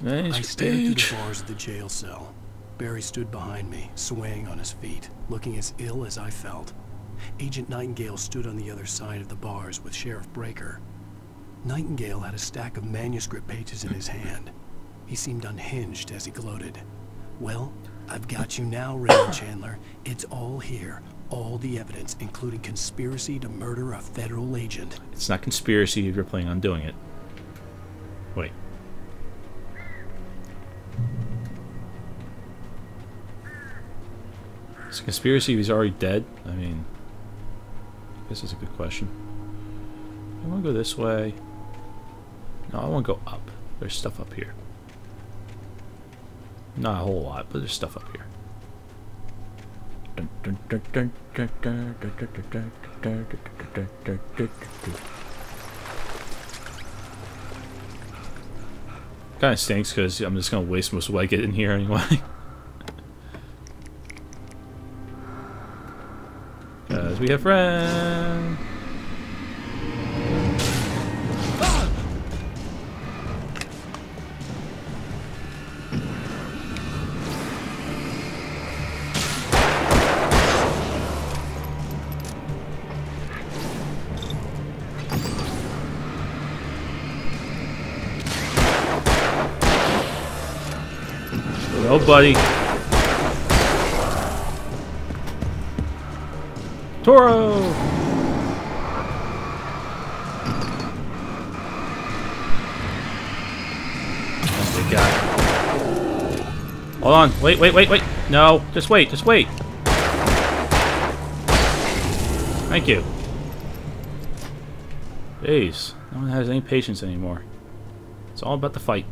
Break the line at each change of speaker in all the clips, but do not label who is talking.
Nice
I stared through the bars of the jail cell. Barry stood behind me, swaying on his feet, looking as ill as I felt. Agent Nightingale stood on the other side of the bars with Sheriff Breaker. Nightingale had a stack of manuscript pages in his hand. He seemed unhinged as he gloated. Well, I've got you now, Raymond Chandler. It's all here. All the evidence, including conspiracy to murder a federal agent.
It's not conspiracy if you're planning on doing it. Wait. Is the conspiracy he's already dead? I mean, I guess that's a good question. I want to go this way. No, I want to go up. There's stuff up here. Not a whole lot, but there's stuff up here. Kind of stinks because I'm just going to waste most of what I get in here anyway. we have friends. Hello, buddy. Toro! Big guy. Hold on. Wait, wait, wait, wait. No, just wait, just wait. Thank you. Jeez, no one has any patience anymore. It's all about the fight.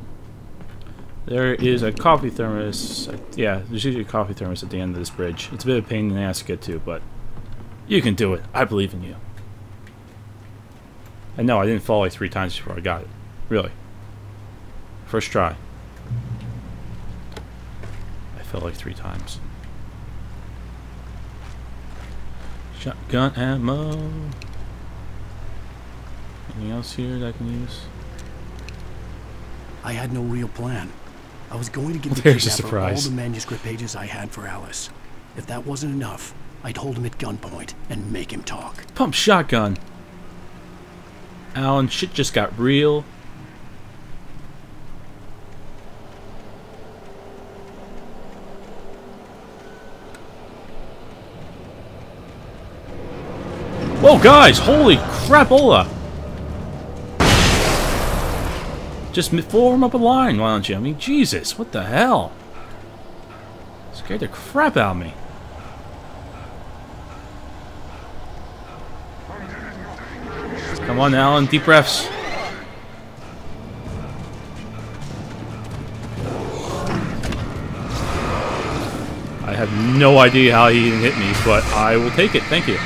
There is a coffee thermos. Yeah, there's usually a coffee thermos at the end of this bridge. It's a bit of a pain in the ass to get to, but you can do it. I believe in you. I know I didn't fall like three times before I got it. Really. First try. I fell like three times. Shotgun ammo. Anything else here that I can use?
I had no real plan. I was going to give the
There's a
kidnapper all the manuscript pages I had for Alice. If that wasn't enough, I'd hold him at gunpoint and make him talk.
Pump shotgun. Alan, shit just got real. Whoa, guys! Holy crap, crapola! Just form up a line, why don't you? I mean, Jesus, what the hell? Scared the crap out of me. Come on, Alan, deep breaths. I have no idea how he hit me, but I will take it. Thank you.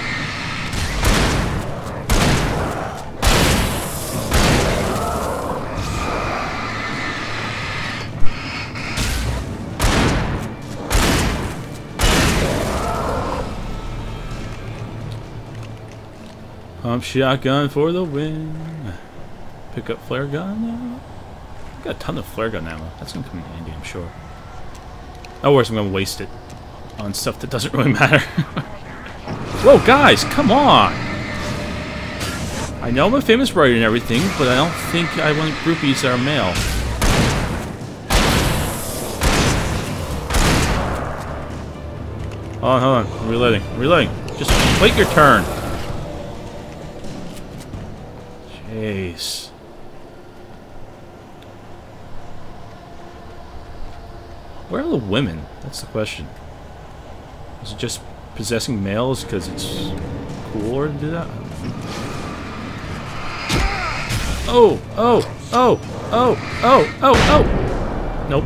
Pump shotgun for the win. Pick up flare gun. Uh, ammo. Got a ton of flare gun ammo. That's gonna come in handy, I'm sure. No worries, I'm gonna waste it on stuff that doesn't really matter. Whoa, guys, come on! I know I'm a famous writer and everything, but I don't think I want groupies that are male. Hold on, hold on. Reloading. Reloading. Just wait your turn. Where are the women? That's the question. Is it just possessing males because it's cooler to do that? Oh, oh, oh, oh, oh, oh, oh! Nope.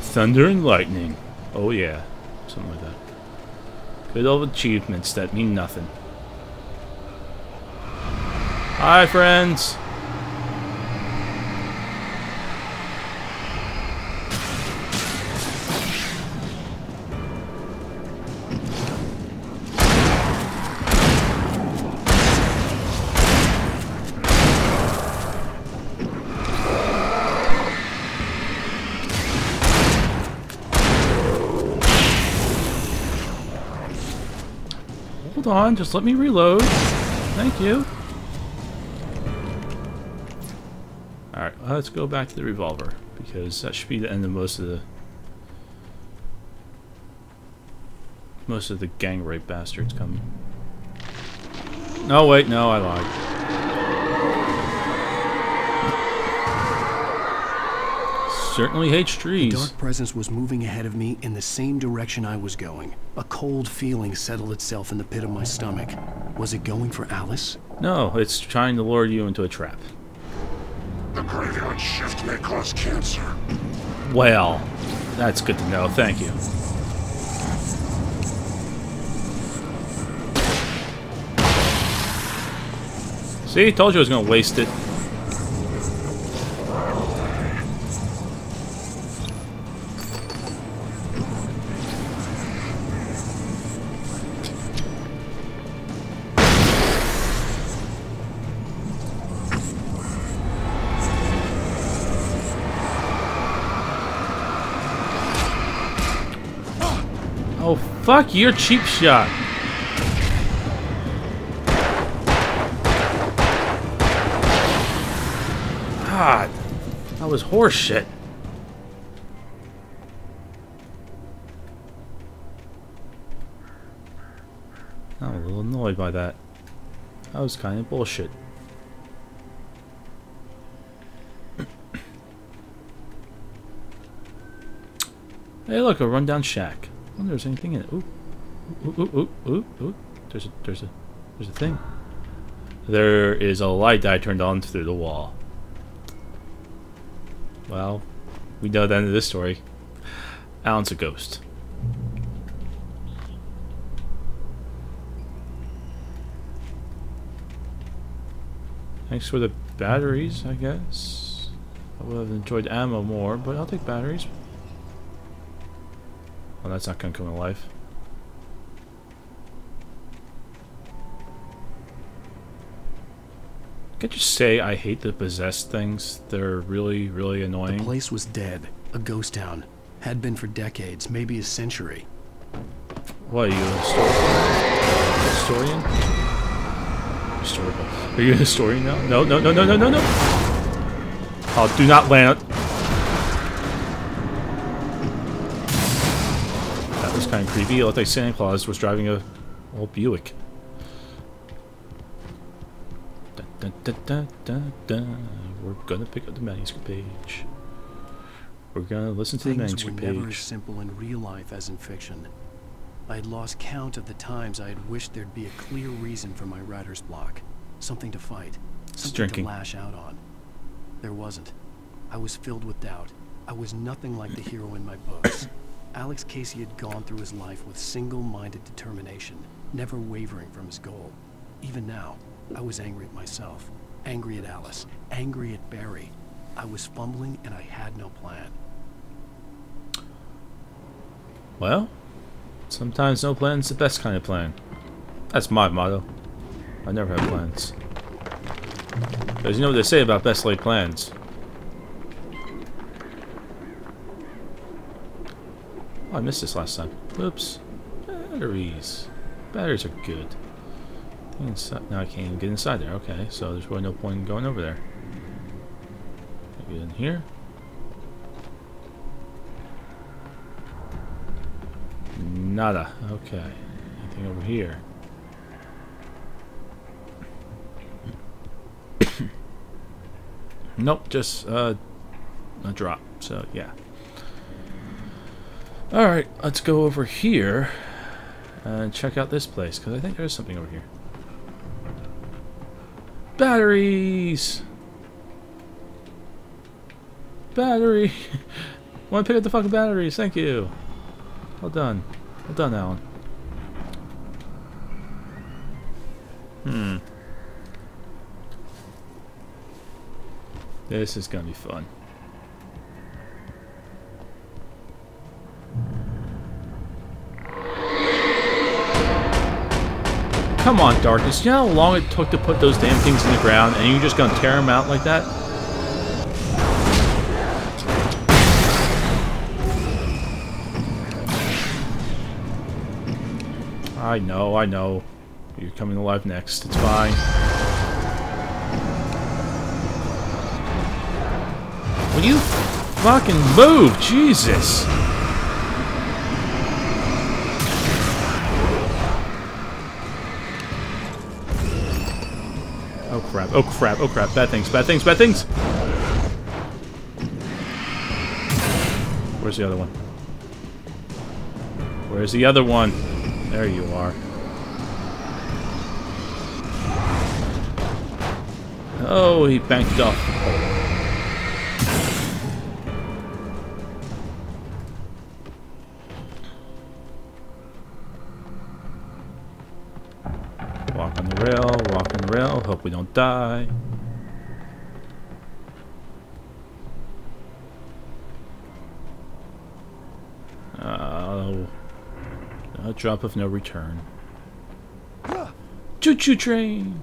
Thunder and lightning. Oh yeah. Something like that. Good old achievements that mean nothing. Hi, friends! Hold on. Just let me reload. Thank you. Alright, let's go back to the revolver. Because that should be the end of most of the... Most of the gang rape bastards coming. No, wait, no, I lied. Certainly hates trees.
The dark presence was moving ahead of me in the same direction I was going. A cold feeling settled itself in the pit of my stomach. Was it going for Alice?
No, it's trying to lure you into a trap.
The graveyard shift may cause cancer.
Well, that's good to know. Thank you. See, told you I was going to waste it. Fuck your cheap shot. God, that was horseshit. I'm a little annoyed by that. That was kind of bullshit. hey look, a rundown shack wonder if there's anything in it. Ooh. Ooh, ooh, ooh, ooh, ooh. There's a, there's a, there's a thing. There is a light that I turned on through the wall. Well, we know the end of this story. Alan's a ghost. Thanks for the batteries, I guess. I would have enjoyed ammo more, but I'll take batteries. Well, that's not going to come to life. Can I just say I hate the possessed things? They're really, really annoying.
The place was dead. A ghost town. Had been for decades, maybe a century.
What, are you a historian? Historical. Are you a historian now? No, no, no, no, no, no, no! Oh, do not land. Kind of creepy. It looked like Santa Claus was driving a old Buick. Dun, dun, dun, We're gonna pick up the manuscript page. We're gonna listen to
Things
the manuscript
were never
page.
as simple in real life as in fiction. I had lost count of the times I had wished there'd be a clear reason for my writer's block. Something to fight. Something to lash out on. There wasn't. I was filled with doubt. I was nothing like the hero in my books. Alex Casey had gone through his life with single-minded determination, never wavering from his goal. Even now, I was angry at myself, angry at Alice, angry at Barry. I was fumbling and I had no plan.
Well, sometimes no plan's the best kind of plan. That's my motto. I never have plans. Because you know what they say about best laid plans. Oh, I missed this last time. Oops. Batteries. Batteries are good. Inside. Now I can't even get inside there. Okay, so there's really no point in going over there. Get in here. Nada. Okay. Anything over here? nope, just uh, a drop. So, yeah. Alright, let's go over here and check out this place, because I think there's something over here. Batteries! Battery! Want to pick up the fucking batteries, thank you. Well done. Well done, Alan. Hmm. This is gonna be fun. Come on, Darkness. You know how long it took to put those damn things in the ground, and you're just gonna tear them out like that? I know, I know. You're coming alive next. It's fine. Will you fucking move? Jesus! Oh crap, oh crap, oh crap. Bad things, bad things, bad things! Where's the other one? Where's the other one? There you are. Oh, he banked off. Rail, the rail, hope we don't die. Oh. A drop of no return. Choo-choo train!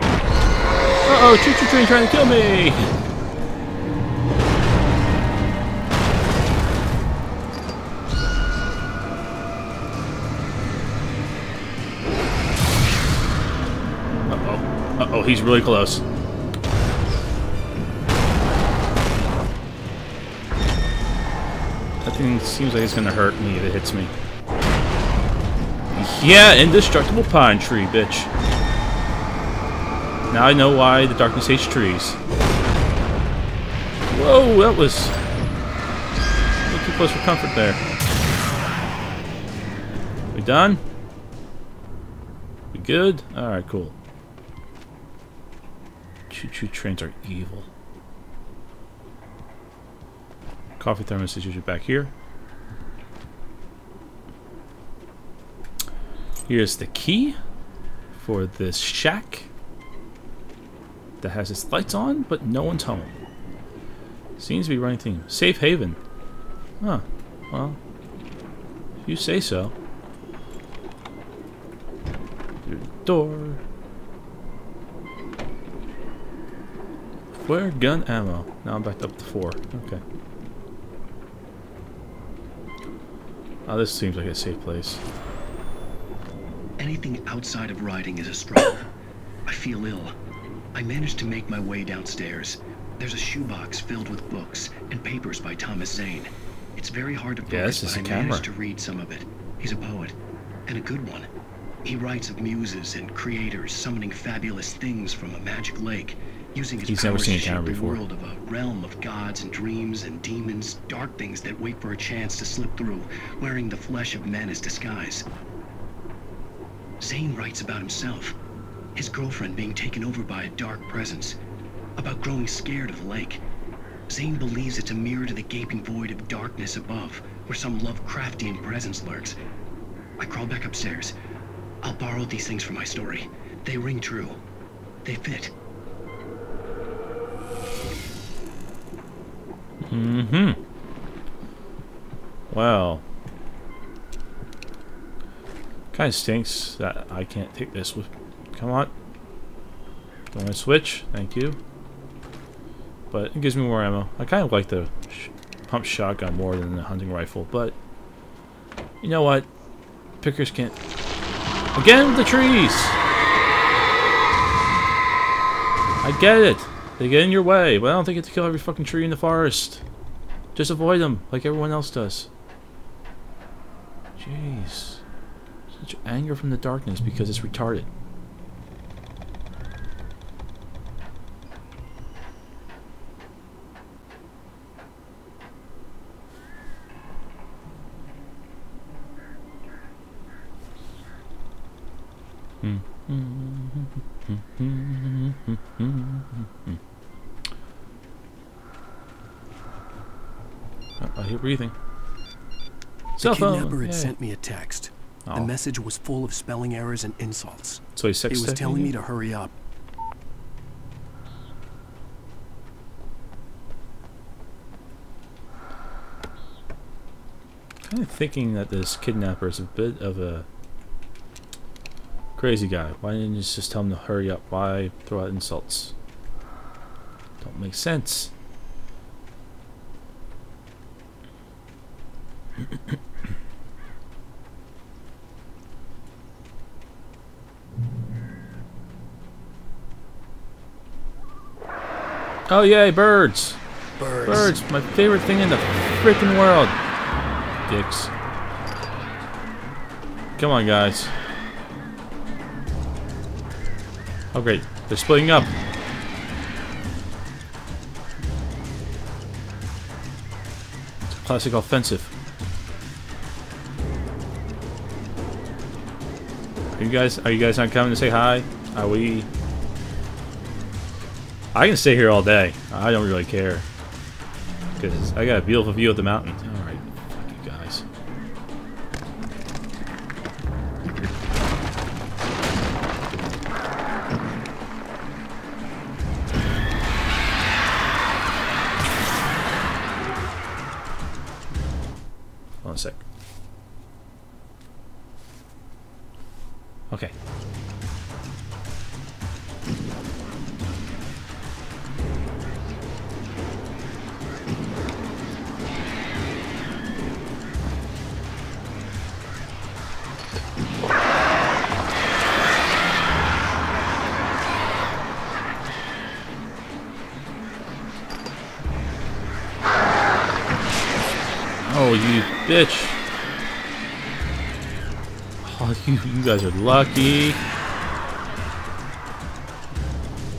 Uh-oh, choo-choo train trying to kill me! He's really close. That thing seems like it's gonna hurt me if it hits me. Yeah, indestructible pine tree, bitch. Now I know why the darkness hates trees. Whoa, that was a little too close for comfort there. We done? We good? Alright, cool. Choo-choo trains are evil. Coffee thermos is usually back here. Here's the key for this shack that has its lights on, but no one's home. Seems to be running thing. Safe haven. Huh. Well, if you say so. Door. Flare gun ammo. Now I'm back up to four. Okay. Oh, this seems like a safe place.
Anything outside of riding is a struggle. I feel ill. I managed to make my way downstairs. There's a shoebox filled with books and papers by Thomas Zane. It's very hard to
Yeah,
focus,
is
but I managed to read some of it. He's a poet, and a good one. He writes of muses and creators summoning fabulous things from a magic lake, using his
He's never seen a camera
the
before.
world of a realm of gods and dreams and demons, dark things that wait for a chance to slip through, wearing the flesh of men as disguise. Zane writes about himself, his girlfriend being taken over by a dark presence, about growing scared of the lake. Zane believes it's a mirror to the gaping void of darkness above, where some Lovecraftian presence lurks. I crawl back upstairs. I'll borrow these things for my story. They ring true. They fit.
Mm-hmm. Well. Kind of stinks that I can't take this with... Come on. Don't want to switch. Thank you. But it gives me more ammo. I kind of like the sh pump shotgun more than the hunting rifle, but... You know what? Pickers can't... Again the trees! I get it. They get in your way, but I don't think you have to kill every fucking tree in the forest. Just avoid them, like everyone else does. Jeez. Such anger from the darkness because it's retarded. Hmm. Oh, I hear breathing.
The
Cell phone.
kidnapper had
Yay.
sent me a text.
Oh.
The message was full of spelling errors and insults.
So he's
He was telling me to hurry up.
kind of thinking that this kidnapper is a bit of a crazy guy. Why didn't you just tell him to hurry up? Why throw out insults? Don't make sense. Oh yay, birds!
Birds.
Birds, my favorite thing in the freaking world. Dicks. Come on, guys. Oh great, they're splitting up. It's a classic offensive. Are you guys? Are you guys not coming to say hi? Are we? I can stay here all day. I don't really care. Because I got a beautiful view of the mountain. Oh, you bitch. Oh, you, you guys are lucky.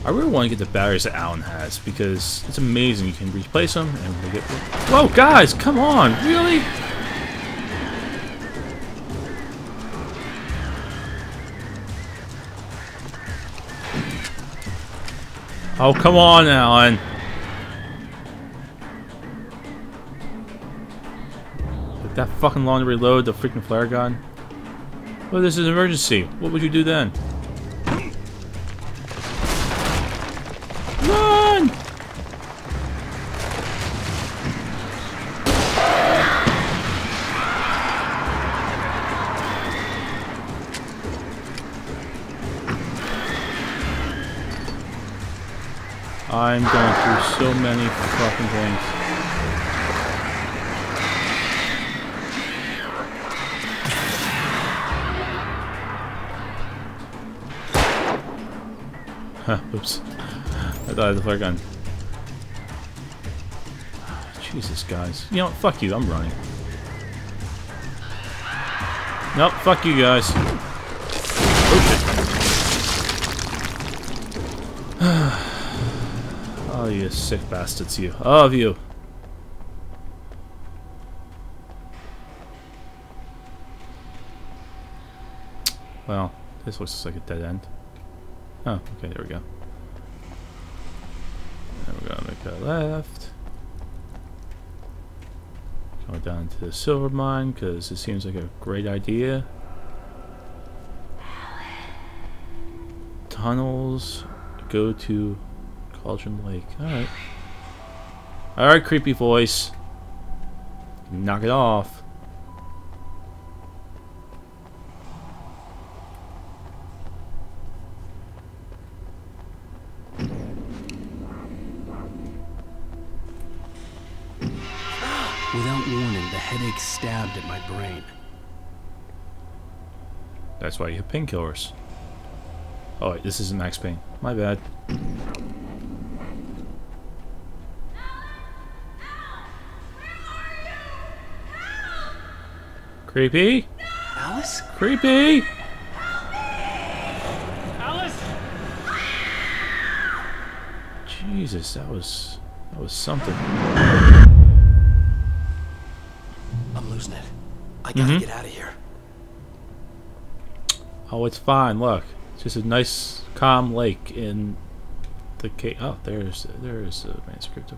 I really want to get the batteries that Alan has because it's amazing. You can replace them and they get. Whoa, guys, come on, really? Oh, come on, Alan. That fucking long to reload the freaking flare gun. Well, this is an emergency. What would you do then? Run! I'm going through so many fucking things. oops. I had the flare gun. Jesus, guys. You know what? Fuck you. I'm running. Nope. Fuck you guys. Oh, oh, you sick bastards, you. All of you. Well, this looks like a dead end. Oh, okay, there we go. Then we're gonna make a left. Go down to the silver mine because it seems like a great idea. Tunnels go to Cauldron Lake. Alright. Alright, creepy voice. Knock it off.
Brain.
That's why you have painkillers. Oh wait, this isn't Max Payne. My bad. Creepy?
Alice?
Creepy! Alice! Jesus, that was that was something.
I gotta
Mhm.
get out of here.
Oh, it's fine. Look, it's just a nice, calm lake in the cave. Oh, there's there's a manuscript.